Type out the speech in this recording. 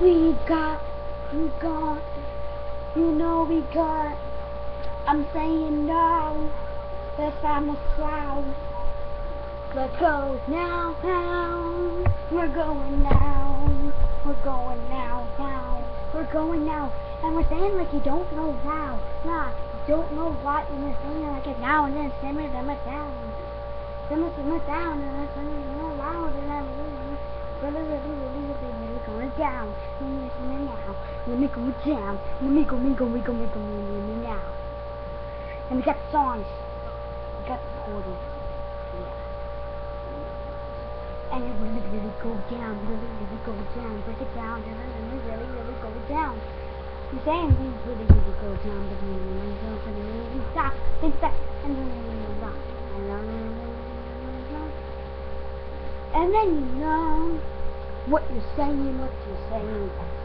We got, we got, you know we got. I'm saying no, the final cloud. Let's go now, now. We're going now. We're going now, now. We're going now. And we're saying like you don't know how. Nah, you don't know what, and we're saying like it now and then simmer, simmer down. Simmer, simmer down, and then simmer, simmer loud, and then down. Let me, go down. Let me go, me go, me go, me go, me, me now. And we got songs. We got recorded. Yeah. And it really, really go down, really, really go down, break it down, really, really, really go down. I'm saying we really, really go down, but we really go down, stop, think back, and then we rock. And then you know what you're saying, what you're saying.